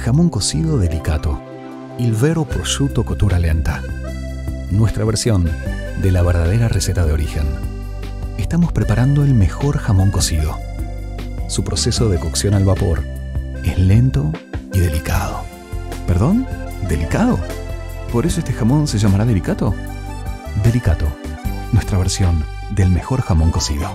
jamón cocido delicato, il vero prosciutto cottura lenta. Nuestra versión de la verdadera receta de origen. Estamos preparando el mejor jamón cocido. Su proceso de cocción al vapor es lento y delicado. ¿Perdón? ¿Delicado? ¿Por eso este jamón se llamará delicato? Delicato, nuestra versión del mejor jamón cocido.